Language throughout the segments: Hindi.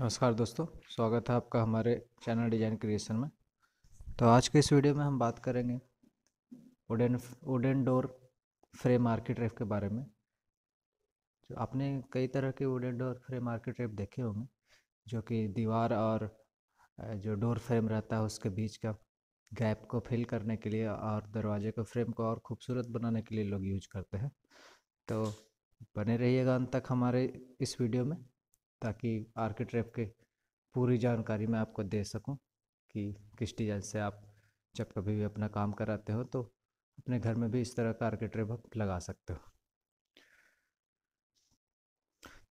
नमस्कार दोस्तों, स्वागत है आपका हमारे चैनल डिज़ाइन क्रिएशन में। तो आज के इस वीडियो में हम बात करेंगे wooden wooden door frame architrave के बारे में। जो आपने कई तरह के वुडन डोर फ्रेम आर्किट्रेप देखे होंगे, जो कि दीवार और जो डोर फ्रेम रहता है उसके बीच का गैप को फिल करने के लिए और दरवाजे के फ्रेम को और खूबसूरत बनाने के लिए लोग यूज़ करते हैं। तो बने रहिएगा अंत तक हमारे इस वीडियो में। ताकि आर्किट्रेप के पूरी जानकारी मैं आपको दे सकूँ कि किस डिज़ाइन से आप जब कभी भी अपना काम कराते हो तो अपने घर में भी इस तरह का आर्किट्रेप आप लगा सकते हो।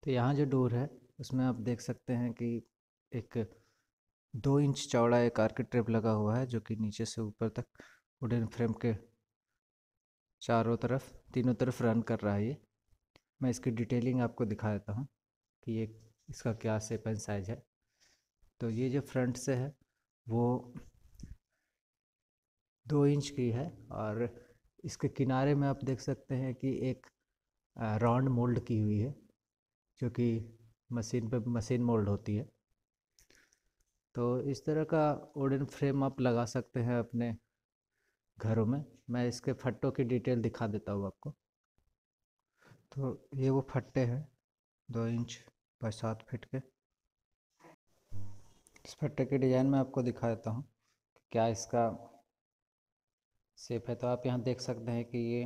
तो यहाँ जो डोर है, उसमें आप देख सकते हैं कि एक दो इंच चौड़ा एक आर्किट्रेप लगा हुआ है, जो कि नीचे से ऊपर तक वुडन फ्रेम के चारों तरफ़, तीनों तरफ़ रन कर रहा है ये। मैं इसकी डिटेलिंग आपको दिखा देता हूँ कि ये इसका क्या सेप एंड साइज़ है? तो ये जो फ्रंट से है, वो दो इंच की है और इसके किनारे में आप देख सकते हैं कि एक राउंड मोल्ड की हुई है, जो कि मशीन पे, मशीन मोल्ड होती है। तो इस तरह का वुडन फ्रेम आप लगा सकते हैं अपने घरों में। मैं इसके फट्टों की डिटेल दिखा देता हूँ आपको। तो ये वो फट्टे हैं, दो इंच। बाई सात फिट के। इस फट्टे के डिज़ाइन में आपको दिखा देता हूँ क्या इसका सेप है। तो आप यहाँ देख सकते हैं कि ये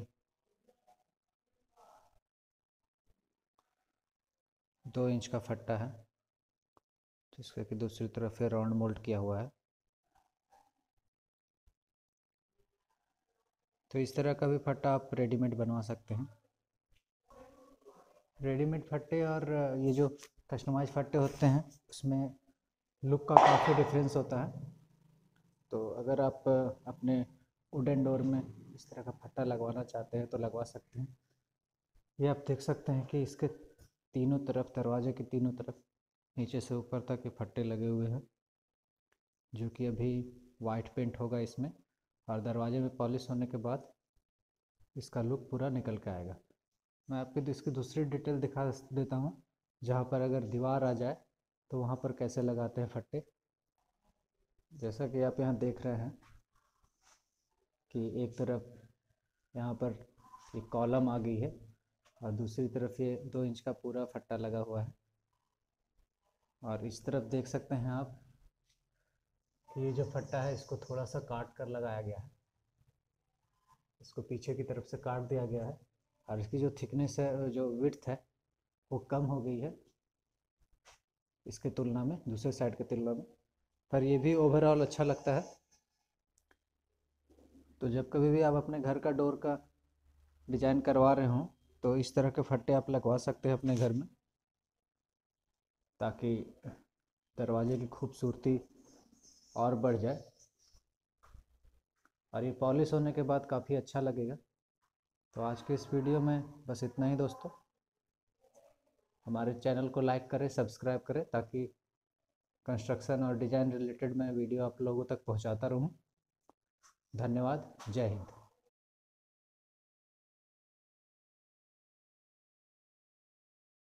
दो इंच का फट्टा है, जिसका कि दूसरी तरफ़ से राउंड मोल्ड किया हुआ है। तो इस तरह का भी फट्टा आप रेडीमेड बनवा सकते हैं। रेडीमेड फट्टे और ये जो कस्टमाइज फट्टे होते हैं, उसमें लुक का काफ़ी डिफरेंस होता है। तो अगर आप अपने वुडन डोर में इस तरह का फट्टा लगवाना चाहते हैं तो लगवा सकते हैं। ये आप देख सकते हैं कि इसके तीनों तरफ़, दरवाजे के तीनों तरफ़, नीचे से ऊपर तक ये फट्टे लगे हुए हैं, जो कि अभी वाइट पेंट होगा इसमें, और दरवाजे में पॉलिश होने के बाद इसका लुक पूरा निकल के आएगा। मैं आपको इसकी दूसरी डिटेल दिखा देता हूँ, जहाँ पर अगर दीवार आ जाए तो वहाँ पर कैसे लगाते हैं फट्टे। जैसा कि आप यहाँ देख रहे हैं कि एक तरफ़ यहाँ पर एक कॉलम आ गई है और दूसरी तरफ़ ये दो इंच का पूरा फट्टा लगा हुआ है। और इस तरफ़ देख सकते हैं आप कि ये जो फट्टा है, इसको थोड़ा सा काट कर लगाया गया है। इसको पीछे की तरफ़ से काट दिया गया है। और इसकी जो थिकनेस है, जो विड्थ है, वो कम हो गई है इसके तुलना में, दूसरे साइड के तुलना में। पर ये भी ओवरऑल अच्छा लगता है। तो जब कभी भी आप अपने घर का डोर का डिज़ाइन करवा रहे हों तो इस तरह के फट्टे आप लगवा सकते हैं अपने घर में, ताकि दरवाजे की खूबसूरती और बढ़ जाए। और ये पॉलिश होने के बाद काफ़ी अच्छा लगेगा। तो आज के इस वीडियो में बस इतना ही दोस्तों। हमारे चैनल को लाइक करें, सब्सक्राइब करें ताकि कंस्ट्रक्शन और डिज़ाइन रिलेटेड मैं वीडियो आप लोगों तक पहुंचाता रहूँ। धन्यवाद, जय हिंद।